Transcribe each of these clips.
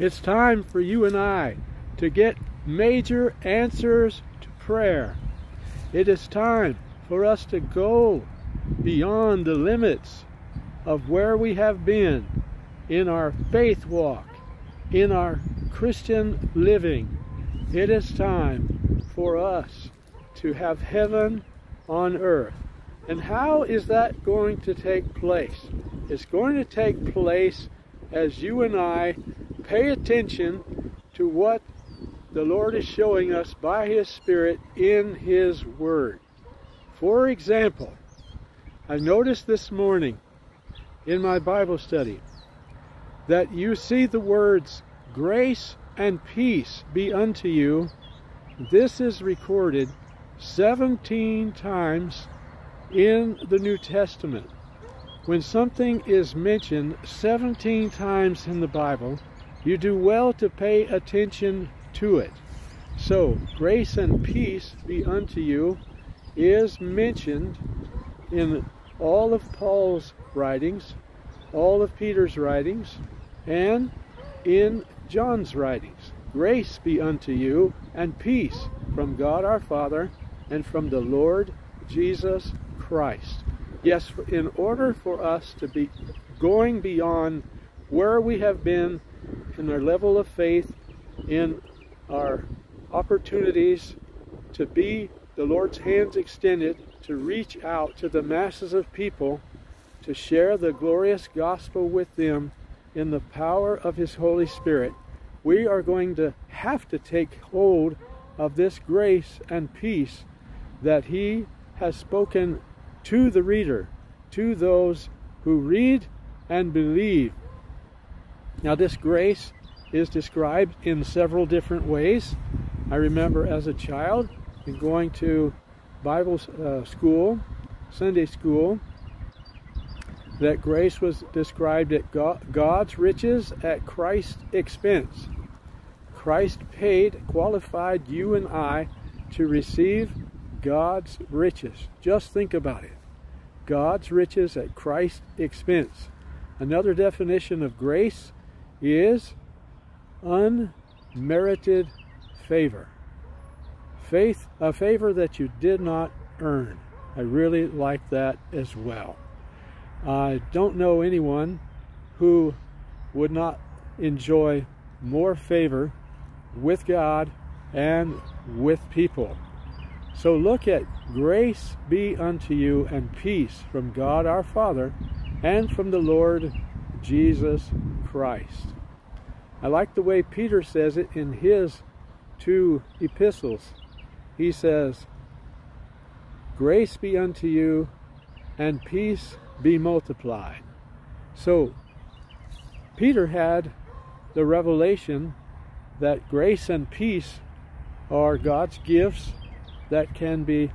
It's time for you and I to get major answers to prayer. It is time for us to go beyond the limits of where we have been in our faith walk, in our Christian living. It is time for us to have heaven on earth. And how is that going to take place? It's going to take place as you and I pay attention to what the Lord is showing us by His Spirit in His Word. For example, I noticed this morning in my Bible study that you see the words grace and peace be unto you. This is recorded 17 times in the New Testament. When something is mentioned 17 times in the Bible, you do well to pay attention to it. So, grace and peace be unto you is mentioned in all of Paul's writings, all of Peter's writings, and in John's writings. Grace be unto you and peace from God our Father and from the Lord Jesus Christ. Yes, in order for us to be going beyond where we have been in our level of faith, in our opportunities to be the Lord's hands extended to reach out to the masses of people to share the glorious gospel with them in the power of His Holy Spirit, we are going to have to take hold of this grace and peace that He has spoken to the reader, to those who read and believe. Now, this grace is described in several different ways. I remember as a child going to Bible uh, school, Sunday school, that grace was described at God's riches at Christ's expense. Christ paid, qualified you and I to receive God's riches. Just think about it. God's riches at Christ's expense. Another definition of grace is unmerited favor. Faith, a favor that you did not earn. I really like that as well. I don't know anyone who would not enjoy more favor with God and with people. So look at grace be unto you and peace from God our Father and from the Lord Jesus Christ. I like the way Peter says it in his two epistles. He says, Grace be unto you and peace be multiplied. So, Peter had the revelation that grace and peace are God's gifts that can be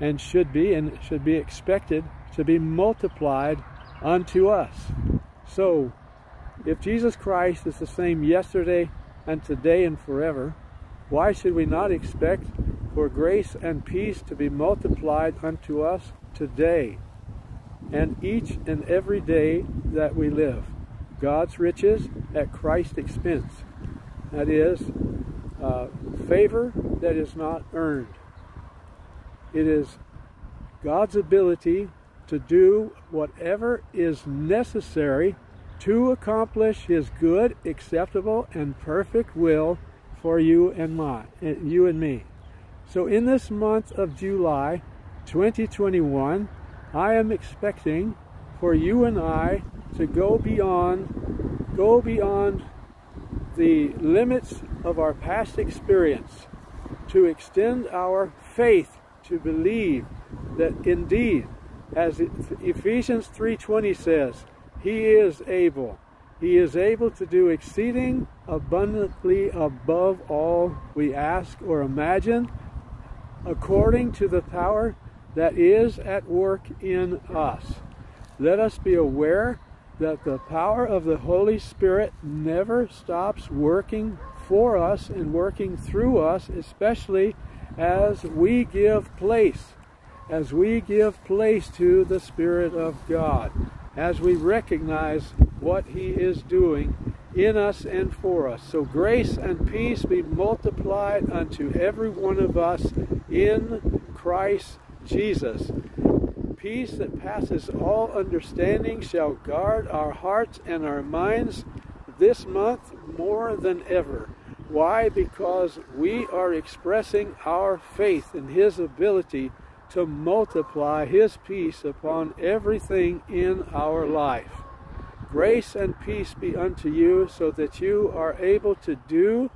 and should be and should be expected to be multiplied unto us. So, if Jesus Christ is the same yesterday and today and forever, why should we not expect for grace and peace to be multiplied unto us today and each and every day that we live? God's riches at Christ's expense. That is, uh, favor that is not earned. It is God's ability to do whatever is necessary to accomplish His good, acceptable, and perfect will for you and my, you and me. So in this month of July 2021, I am expecting for you and I to go beyond, go beyond the limits of our past experience, to extend our faith to believe that indeed, as Ephesians 3.20 says, He is able. He is able to do exceeding abundantly above all we ask or imagine, according to the power that is at work in us. Let us be aware that the power of the Holy Spirit never stops working for us and working through us, especially as we give place, as we give place to the Spirit of God, as we recognize what He is doing in us and for us. So grace and peace be multiplied unto every one of us in Christ Jesus. Peace that passes all understanding shall guard our hearts and our minds this month more than ever. Why? Because we are expressing our faith in His ability to multiply His peace upon everything in our life. Grace and peace be unto you, so that you are able to do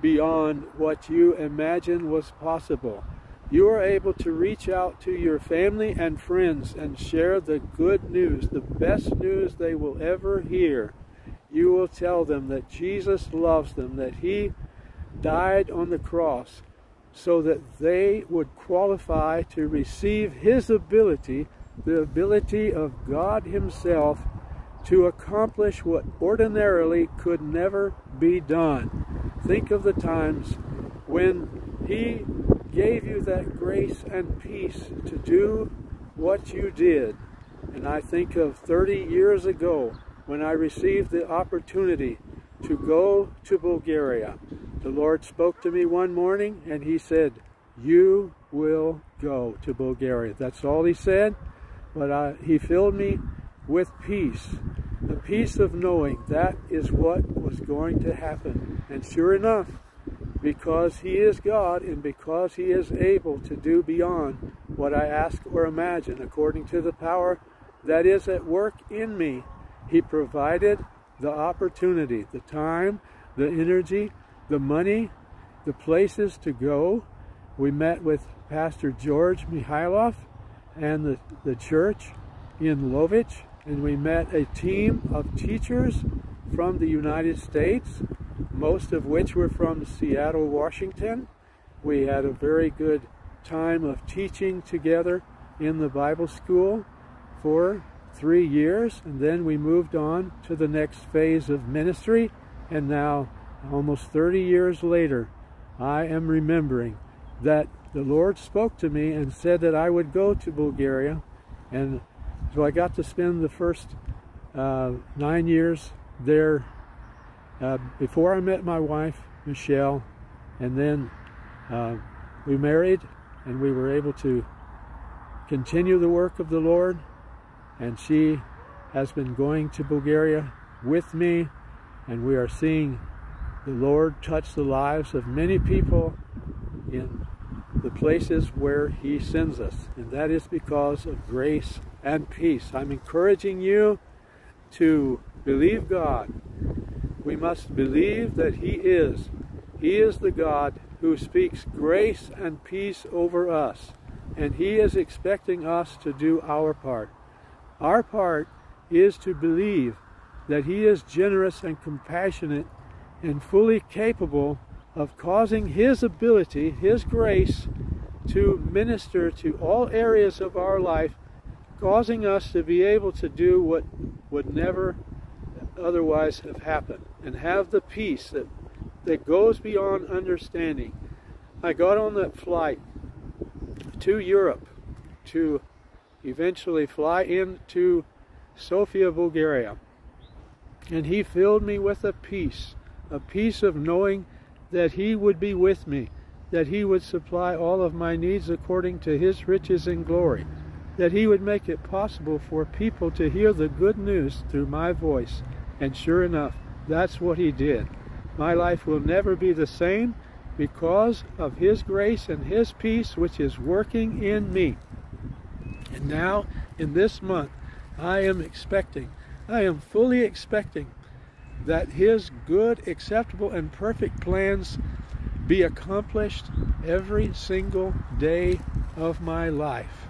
beyond what you imagined was possible. You are able to reach out to your family and friends and share the good news, the best news they will ever hear you will tell them that Jesus loves them, that He died on the cross so that they would qualify to receive His ability, the ability of God Himself, to accomplish what ordinarily could never be done. Think of the times when He gave you that grace and peace to do what you did. And I think of 30 years ago when I received the opportunity to go to Bulgaria. The Lord spoke to me one morning and He said, You will go to Bulgaria. That's all He said, but I, He filled me with peace. The peace of knowing that is what was going to happen. And sure enough, because He is God and because He is able to do beyond what I ask or imagine, according to the power that is at work in me, he provided the opportunity, the time, the energy, the money, the places to go. We met with Pastor George Mihailov and the, the church in Lovech, and we met a team of teachers from the United States, most of which were from Seattle, Washington. We had a very good time of teaching together in the Bible school for three years, and then we moved on to the next phase of ministry, and now, almost 30 years later, I am remembering that the Lord spoke to me and said that I would go to Bulgaria, and so I got to spend the first uh, nine years there uh, before I met my wife, Michelle, and then uh, we married, and we were able to continue the work of the Lord. And she has been going to Bulgaria with me, and we are seeing the Lord touched the lives of many people in the places where He sends us, and that is because of grace and peace. I'm encouraging you to believe God. We must believe that He is. He is the God who speaks grace and peace over us, and He is expecting us to do our part. Our part is to believe that He is generous and compassionate and fully capable of causing His ability, His grace, to minister to all areas of our life, causing us to be able to do what would never otherwise have happened and have the peace that, that goes beyond understanding. I got on that flight to Europe to eventually fly into Sofia, Bulgaria. And he filled me with a peace, a peace of knowing that he would be with me, that he would supply all of my needs according to his riches and glory, that he would make it possible for people to hear the good news through my voice. And sure enough, that's what he did. My life will never be the same because of his grace and his peace which is working in me. And now, in this month, I am expecting, I am fully expecting that His good, acceptable, and perfect plans be accomplished every single day of my life.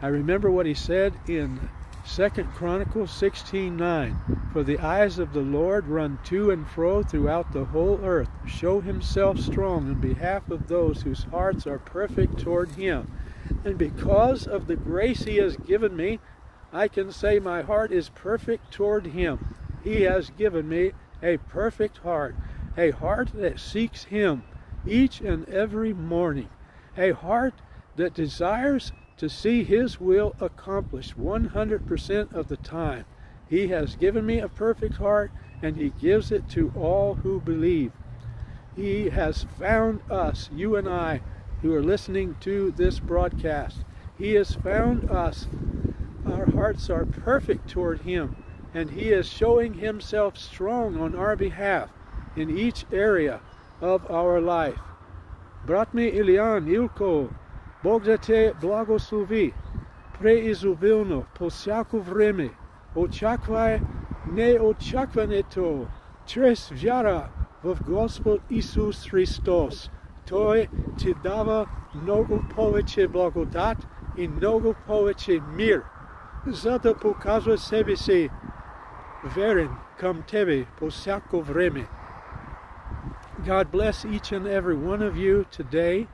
I remember what He said in Second Chronicles 16:9 For the eyes of the Lord run to and fro throughout the whole earth show himself strong in behalf of those whose hearts are perfect toward him and because of the grace He has given me, I can say my heart is perfect toward Him. He has given me a perfect heart, a heart that seeks Him each and every morning, a heart that desires to see His will accomplished 100% of the time. He has given me a perfect heart, and He gives it to all who believe. He has found us, you and I, who are listening to this broadcast. He has found us. Our hearts are perfect toward Him, and He is showing Himself strong on our behalf in each area of our life. Bratmi Ilian Ilko, Bog da preizubilno, po vreme, očakvaj neočakvane to, čez vjara v Gospod Isus Hristos. Toj ti dava mnogo blagodat i mnogo poveće mir. Zato pokazuje sebi Verin, kam tebe, posako vreme. God bless each and every one of you today.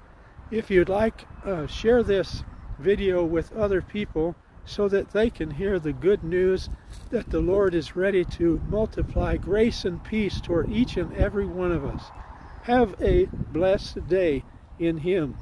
If you'd like, uh, share this video with other people so that they can hear the good news that the Lord is ready to multiply grace and peace toward each and every one of us. Have a blessed day in Him.